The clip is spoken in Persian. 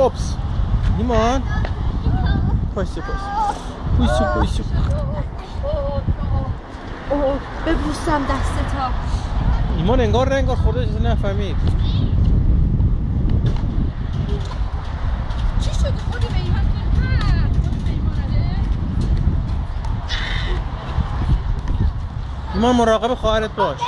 Ops. Limon. پاشو پاشو پاشو پاشو اوه ببوسم دستتا ایمان انگار نه انگار خودش نفهمید چی شد؟ خودی به ایمان ایمان مراقب خواهرت باش.